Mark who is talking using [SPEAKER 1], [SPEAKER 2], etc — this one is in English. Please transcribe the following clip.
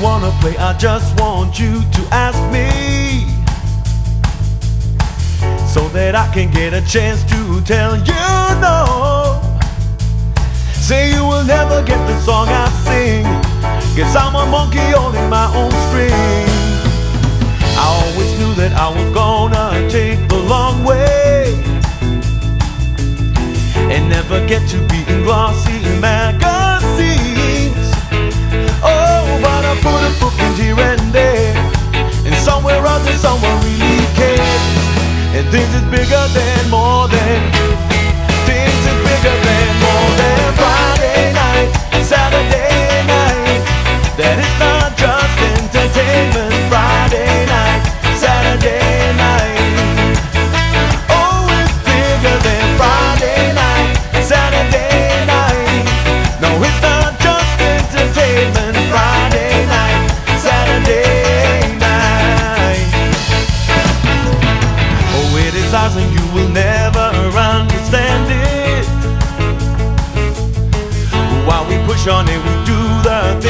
[SPEAKER 1] don't wanna play, I just want you to ask me. So that I can get a chance to tell you no. Say you will never get the song I sing Guess I'm a monkey holding my own string. I always knew that Things is bigger than more than Ours and you will never understand it. While we push on it, we do the things